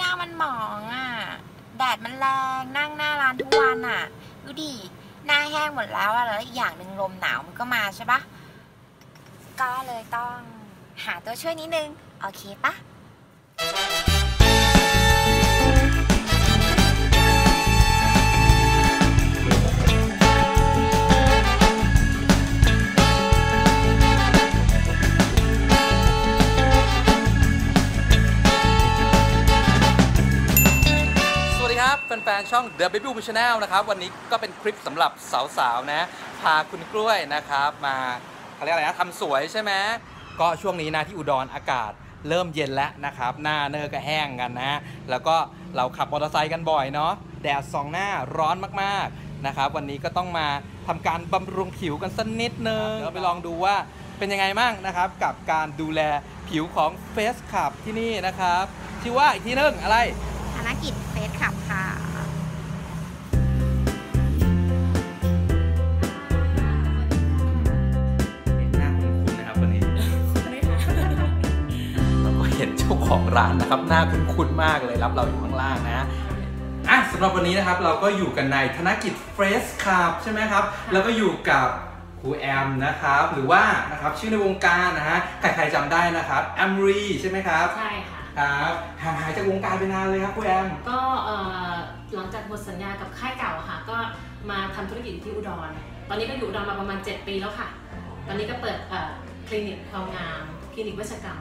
ก็ช่วงนี้หน้ามันหมองอะ แดดมันแรงนั่งหน้าร้านทุกวันอะ ดูดิ หน้าแห้งหมดแล้วอะแล้วอีกอย่างหนึ่งลมหนาวมันก็มาใช่ปะก็เลยต้องหาตัวช่วยนิดนึง โอเคปะ ช่อง The Baby Boom Channel นะครับ วันนี้ก็เป็นคลิปสำหรับสาวๆนะ พาคุณกล้วยนะครับ มาเขาเรียกอะไรนะทำสวยใช่ไหมก็ช่วงนี้นะที่อุดรอากาศเริ่มเย็นแล้วนะครับ หน้าเนอก็แห้งกันนะ แล้วก็เราขับมอเตอร์ไซค์กันบ่อยเนาะแดดส่องหน้าร้อนมากๆนะครับ วันนี้ก็ต้องมาทำการบำรุงผิวกันสักนิดนึงเดี๋ยวไปลองดูว่าเป็นยังไงบ้างนะครับ กับการดูแลผิวของ Face Club ที่นี่นะครับ ชื่อว่าอีกทีนึงอะไรธนกิจเฟสขับค่ะ เราก็เห็นเจ้าของร้านนะครับหน้าคุ้นๆมากเลยรับเราอยู่ข้างล่างนะอะสำหรับวันนี้นะครับเราก็อยู่กันในธนกิจเฟรชคลับใช่ไหมครับ แล้วก็อยู่กับครูแอมนะครับ หรือว่านะครับชื่อในวงการนะฮะใครๆจำได้นะครับแอมรีใช่ไหมครับใช่ค่ะครับห่างหายจากวงการไปนานเลยครับครูแอมก็เอ่อหลังจากหมดสัญญากับค่ายเก่าอะค่ะ ก็มาทำธุรกิจอยู่ที่อุดร ตอนนี้ก็อยู่อุดรมาประมาณ 7 ปีแล้วค่ะ ตอนนี้ก็เปิดเอ่อคลินิกความงามคลินิกเวชกรรม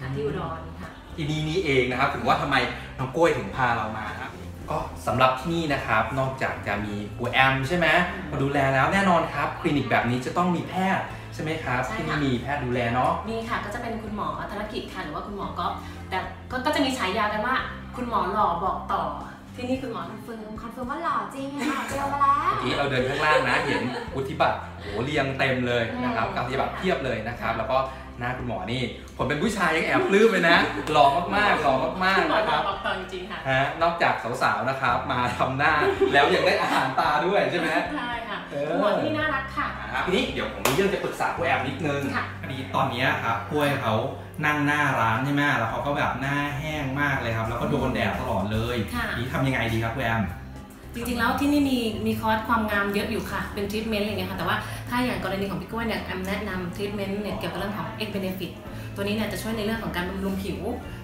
ค่ะที่อุดรค่ะ ที่นี่นี่เองนะครับ ถึงว่าทำไมน้องกล้วยถึงพาเรามาครับก็สำหรับที่นี่นะครับ นอกจากจะมีครูแอมใช่ไหมมาดูแลแล้วแน่นอนครับ คลินิกแบบนี้จะต้องมีแพทย์ใช่ไหมครับใช่ที่ค่ะนี่มีแพทย์ดูแลเนาะนี่ค่ะก็จะเป็นคุณหมอธนกฤตค่ะหรือว่าคุณหมอก๊อฟแต่ก็ก็จะมีฉายากันว่า คุณหมอหล่อบอกต่อ ที่นี่คุณหมอคอนเฟิร์มคอนเฟิร์มว่าหล่อจริงค่ะเจอมาแล้วเมื่อกี้เราเดินข้างล่างนะเห็นวุฒิบัตรโหเรียงเต็มเลยนะครับอืมกับวุฒิบัตรเพียบเลยนะครับ แล้วก็ หน้าคุณหมอนี่ ผมเป็นผู้ชายยังแอบปลื้มเลยนะหล่อมากๆหล่อมากคุณหมอๆนะหคล่อครับบอกต่อจริงๆค่ะฮะนอกจากสาวๆนะครับ มาทำหน้าแล้วยังได้อาหารตาด้วยใช่ไหม ใช่ค่ะเออคุณหมอที่นี่น่ารักค่ะนะครับทีนี้เดี๋ยวผมมีเรื่องจะปรึกษาคุณแอมนิดนึง ค่ะ พอดีตอนเนี้ยครับกล้วยเขานั่งหน้าร้านใช่ไหมแล้วเขาก็แบบหน้าแห้งมากเลยครับ แล้วก็โดนแดดตลอดเลยค่ะ นี่ทำยังไงดีครับคุณแอม จริงๆแล้วที่นี่มีมีคอร์สความงามเยอะอยู่ค่ะ เป็นทรีทเมนต์อะไรเงี้ยค่ะแต่ว่าถ้าอย่างกรณีของพี่กล้วยเนี่ยแอมแนะนำทรีทเมนต์เนี่ยเกี่ยวกับเรื่องของ 8 benefit ตัวนี้เนี่ยจะช่วยในเรื่องของการบำรุงผิว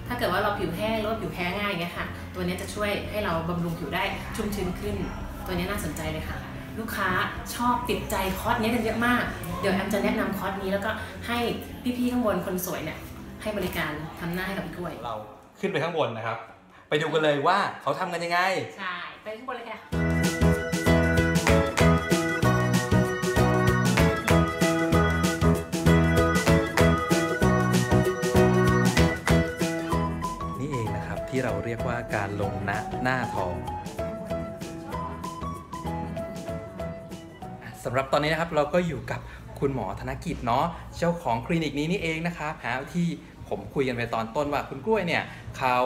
ถ้าเกิดว่าเราผิวแห้งหรือว่าผิวแพ้ง่ายอย่างเงี้ยค่ะ ตัวนี้จะช่วยให้เราบำรุงผิวได้ชุ่มชื้นขึ้น ตัวนี้น่าสนใจเลยค่ะ ลูกค้าชอบติดใจคอร์สนี้กันเยอะมาก เดี๋ยวแอมจะแนะนำคอร์สนี้แล้วก็ให้พี่ๆข้างบนคนสวยเนี่ยให้บริการทำหน้าให้กับพี่กล้วย เราขึ้นไปข้างบนนะครับ ไปดูกันเลยว่าเขาทำกันยังไง ใช่ ไปข้างบนเลยค่ะนี่เองนะครับที่เราเรียกว่าการลงนะหน้าทองสำหรับตอนนี้นะครับเราก็อยู่กับคุณหมอธนกิจเนาะเจ้าของคลินิกนี้นี่เองนะครับฮะที่ ผมคุยกันไปตอนต้นว่าคุณกล้วยเนี่ยเขา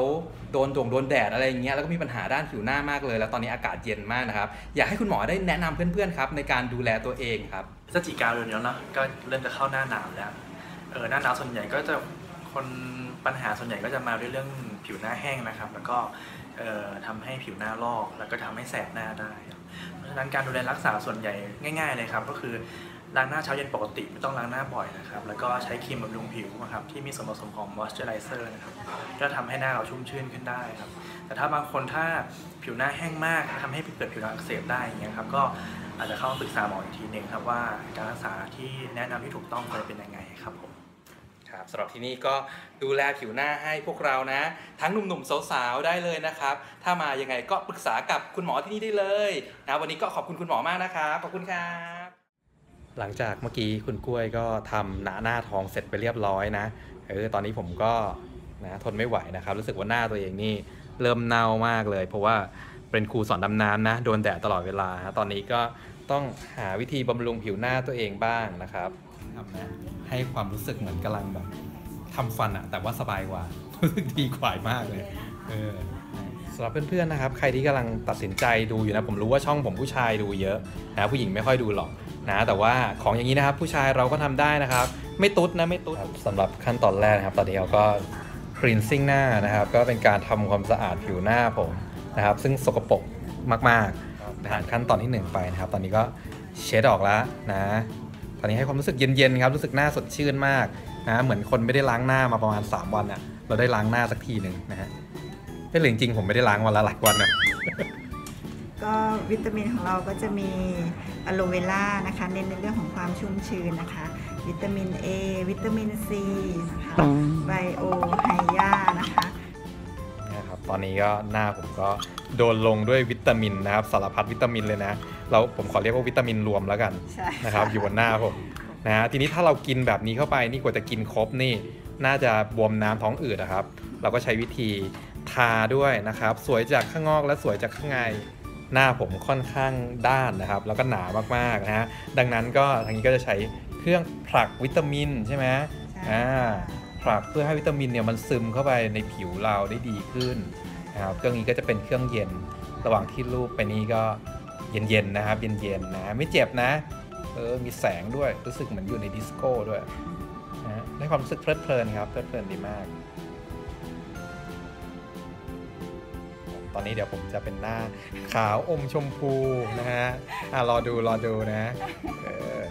โดนด่งโดนแดดอะไรอย่างเงี้ยแล้วก็มีปัญหาด้านผิวหน้ามากเลย แล้วตอนนี้อากาศเย็นมากนะครับ อยากให้คุณหมอได้แนะนำเพื่อนๆครับในการดูแลตัวเองครับพฤศจิกายนแล้วเนะก็เริ่มจะเข้าหน้าหนาวแล้วเออหน้าหนาวส่วนใหญ่ก็จะคนปัญหาส่วนใหญ่ก็จะมาด้วยเรื่องผิวหน้าแห้งนะครับ แล้วก็เอ่อทำให้ผิวหน้าลอก แล้วก็ทำให้แสบหน้าได้ เพราะฉะนั้นการดูแลรักษาส่วนใหญ่ง่าย ๆเลยครับ ก็คือ ล้างหน้าเช้าเย็นปกติไม่ต้องล้างหน้าบ่อยนะครับ แล้วก็ใช้ครีมบำรุงผิวนะครับที่มีส่วนผสมของมอยส์เจอไรเซอร์นะครับก็ทำให้หน้าเราชุ่มชื่นขึ้นได้ครับ แต่ถ้าบางคนถ้าผิวหน้าแห้งมากทำให้เกิดผิวหน้าอักเสบได้อย่างเงี้ยครับก็อาจจะเข้ามาปรึกษาหมออีกทีหนึ่งครับว่าการรักษาที่แนะนำที่ถูกต้องควรจะเป็นยังไงครับผมครับสำหรับที่นี่ก็ดูแลผิวหน้าให้พวกเรานะ ทั้งหนุ่มๆสาวๆได้เลยนะครับ ถ้ามายังไงก็ปรึกษากับคุณหมอที่นี่ได้เลยนะวันนี้ก็ขอบคุณคุณหมอมากนะครับขอบคุณครับ หลังจากเมื่อกี้คุณกล้วยก็ทำหน้าหน้าทองเสร็จไปเรียบร้อยนะเออตอนนี้ผมก็นะทนไม่ไหวนะครับ รู้สึกว่าหน้าตัวเองนี่เริ่มเน่ามากเลย เพราะว่าเป็นครูสอนดำน้ำนะโดนแดดตลอดเวลา ตอนนี้ก็ต้องหาวิธีบำรุงผิวหน้าตัวเองบ้างนะครับทำนะให้ความรู้สึกเหมือนกำลังแบบทำฟันอะแต่ว่าสบายกว่ารู้สึกดีกว่ามากเลยเออสำหรับเพื่อนๆนะครับ ใครที่กำลังตัดสินใจดูอยู่นะ ผมรู้ว่าช่องผมผู้ชายดูเยอะนะผู้หญิงไม่ค่อยดูหรอก นะแต่ว่าของอย่างนี้นะครับผู้ชายเราก็ทำได้นะครับ ไม่ตุ๊ดนะไม่ตุ๊ดสำหรับขั้นตอนแรกนะครับตอนนี้เราก็ค cleansing หน้านะครับ ก็เป็นการทำความสะอาดผิวหน้าผมนะครับ ซึ่งสกปรกมากๆผ่านขั้นตอนที่ 1 ไปนะครับ ตอนนี้ก็เช็ดออกแล้วนะตอนนี้ให้ความรู้สึกเย็นๆครับรู้สึกหน้าสดชื่นมากนะเหมือนคนไม่ได้ล้างหน้ามาประมาณ 3 วันอะ่ะเราได้ล้างหน้าสักทีหนึ่งนะฮะไม่หรือจริงๆผมไม่ได้ล้างวันละหลายวันอะ ก็วิตามินของเราก็จะมีอะโลเวล่านะคะเน้นในเรื่องของความชุ่มชื้นนะคะ วิตามิน A วิตามิน C นะคะไบโอไฮยานะคะนะครับตอนนี้ก็หน้าผมก็โดนลงด้วยวิตามินนะครับสารพัดวิตามินเลยนะ เราผมขอเรียกว่าวิตามินรวมแล้วกันใช่นะครับอยู่บนหน้าผมนะฮะทีนี้ถ้าเรากินแบบนี้เข้าไปนี่กว่าจะกินครบนี่น่าจะบวมน้ำท้องอืดนะครับ เราก็ใช้วิธีทาด้วยนะครับ สวยจากข้างนอกและสวยจากข้างใน หน้าผมค่อนข้างด้านนะครับ แล้วก็หนามากๆนะฮะดังนั้นก็ทางนี้ก็จะใช้เครื่องผลักวิตามินใช่ไหมใช่อ่าผลักเพื่อให้วิตามินเนี่ยมันซึมเข้าไปในผิวเราได้ดีขึ้นนะครับเครื่องนี้ก็จะเป็นเครื่องเย็นระหว่างที่รูปไปนี้ก็เย็นๆนะครับเย็นๆนะไม่เจ็บนะเออมีแสงด้วยรู้สึกเหมือนอยู่ในดิสโก้ด้วยนะฮะได้ความรู้สึกเพลิดเพลินครับเพลิดเพลินดีมาก ตอนนี้เดี๋ยวผมจะเป็นหน้าขาวอมชมพูนะฮะอะรอดูรอดูนะเออ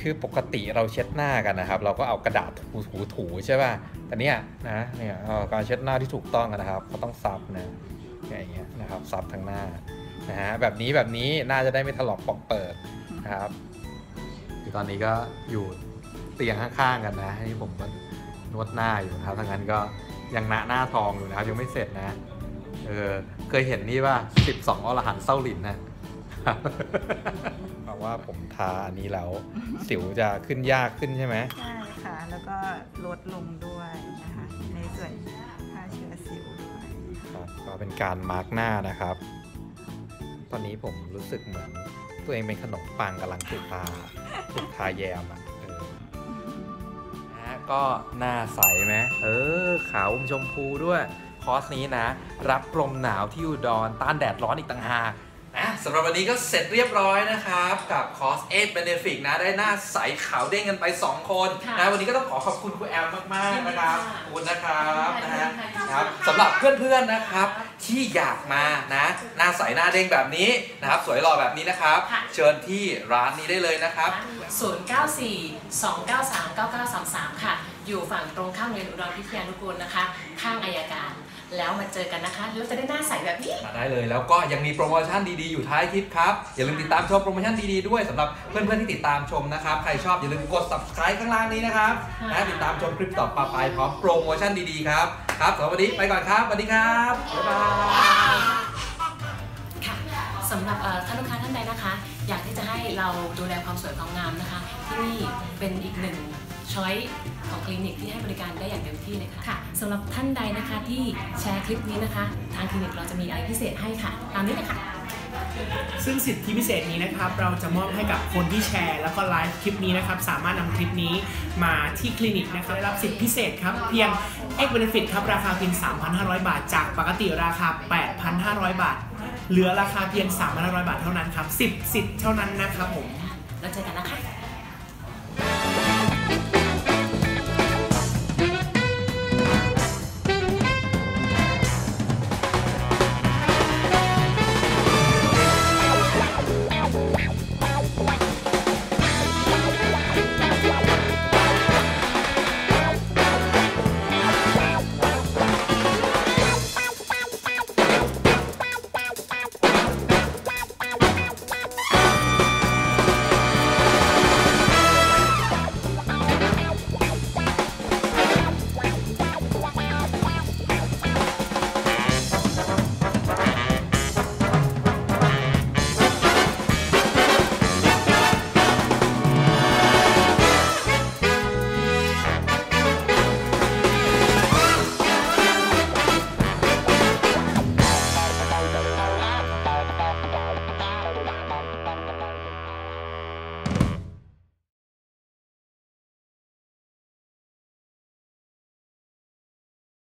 คือปกติเราเช็ดหน้ากันนะครับ เราก็เอากระดาษถูถูถูใช่ป่ะแต่เนี้ยนะเนี่ยการเช็ดหน้าที่ถูกต้องนะครับ ก็ต้องซับนะอย่างเงี้ยนะครับซับทั้งหน้านะฮะแบบนี้แบบนี้หน่าจะได้ไม่ถลอกปอกเปิดนะครับ ตอนนี้ก็อยู่เตียงข้างๆกันนะที่ผมก็นวดหน้าอยู่นะครับทั้งนั้นก็ยังหน้าหน้าทองอยู่นะครับยังไม่เสร็จนะ เออเคยเห็นนี่ป่ะ12อรหันต์เศร้าหลินนะเพราะว่าผมทาอันนี้แล้ว สิวจะขึ้นยากขึ้นใช่ไหมใช่ค่ะ แล้วก็ลดลงด้วยนะคะ ในส่วนฆ่าเชื้อสิวด้วยครับก็เป็นการมาร์กหน้านะครับ ตอนนี้ผมรู้สึกเหมือนตัวเองเป็นขนมปังกำลังถูกทา ถูกทาแยมอะเออนะฮะก็หน้าใสไหมเออ ขาวอมชมพูด้วย คอร์สนี้นะ รับลมหนาวที่อุดรต้านแดดร้อนอีกต่างหากนะสำหรับวันนี้ก็เสร็จเรียบร้อยนะครับ กับคอร์สเอ b เบเนฟิกนะ ได้หน้าใสขาวเด้งกันไป 2 คนค่ะนะวันนี้ก็ต้องขอขอบคุณคุณแอมมาก ๆ นะครับยินดีค่ะขอบคุณนะครับนะฮะยินดีค่ะนะครับสำหรับเพื่อน ๆ นะครับ ที่อยากมานะ หน้าใสหน้าเด้งแบบนี้นะครับ สวยหล่อแบบนี้นะครับ ค่ะ เชิญที่ร้านนี้ได้เลยนะครับ 094 293 9933 ค่ะ อยู่ฝั่งตรงข้ามโรงเรียนอุดรพิทยานุกูลนะคะ ข้างอายการ แล้วมาเจอกันนะคะแล้วจะได้หน้าใสแบบนี้ มาได้เลยแล้วก็ยังมีโปรโมชั่นดีๆอยู่ท้ายคลิปครับ อย่าลืมติดตามชมโปรโมชั่นดีๆด้วยสำหรับเพื่อนๆที่ติดตามชมนะครับ ใครชอบอย่าลืมกด subscribe ข้างล่างนี้นะครับค่ะ นะติดตามชมคลิปต่อไปพร้อมโปรโมชั่นดีๆครับ ครับสำหรับวันนี้ไปก่อนครับสวัสดีครับบ๊ายบายค่ะสำหรับเอ่อท่านลูกค้าท่านใดนะคะ อยากที่จะให้เราดูแลความสวยความงามนะคะ ที่นี่เป็นอีกหนึ่ง choice ของคลินิกที่ให้บริการได้อย่างเต็มที่เลยค่ะค่ะสำหรับท่านใดนะคะที่แชร์คลิปนี้นะคะ ทางคลินิกเราจะมีอะไรพิเศษให้ค่ะ ตามนี้เลยค่ะ ซึ่งสิทธิพิเศษนี้นะครับ เราจะมอบให้กับคนที่แชร์ แล้วก็ไลค์คลิปนี้นะครับ สามารถนำคลิปนี้มาที่คลินิกนะครับได้รับสิทธิพิเศษครับ เพียง X Benefit ครับ ราคาเพียง 3,500 บาท จากปกติราคา 8,500 บาท เหลือราคาเพียง 3,500 บาทเท่านั้นครับ10สิทธิ์เท่านั้นนะครับผมแล้วเจอกันนะคะ